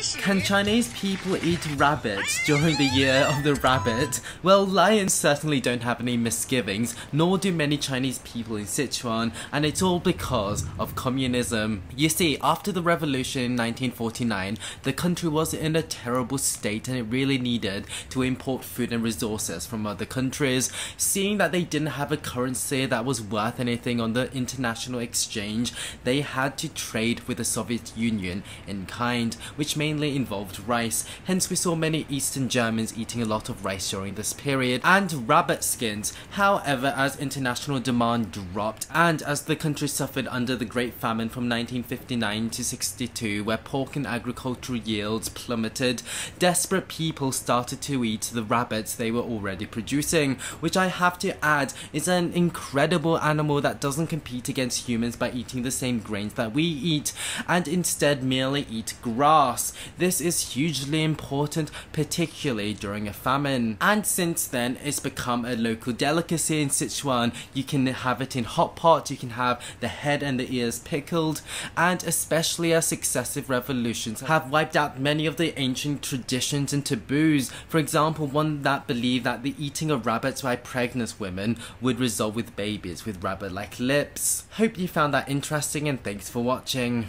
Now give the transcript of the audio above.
Can Chinese people eat rabbits during the year of the rabbit? Well, lions certainly don't have any misgivings, nor do many Chinese people in Sichuan, and it's all because of communism. You see, after the revolution in 1949, the country was in a terrible state and it really needed to import food and resources from other countries. Seeing that they didn't have a currency that was worth anything on the international exchange, they had to trade with the Soviet Union in kind, which mainly involved rice. Hence we saw many Eastern Germans eating a lot of rice during this period, and rabbit skins. However, as international demand dropped, and as the country suffered under the Great Famine from 1959 to 62, where pork and agricultural yields plummeted, desperate people started to eat the rabbits they were already producing, which I have to add is an incredible animal that doesn't compete against humans by eating the same grains that we eat, and instead merely eat grass. This is hugely important, particularly during a famine. And since then, it's become a local delicacy in Sichuan. You can have it in hot pot, you can have the head and the ears pickled, and especially as successive revolutions have wiped out many of the ancient traditions and taboos. For example, one that believed that the eating of rabbits by pregnant women would result with babies with rabbit-like lips. Hope you found that interesting and thanks for watching.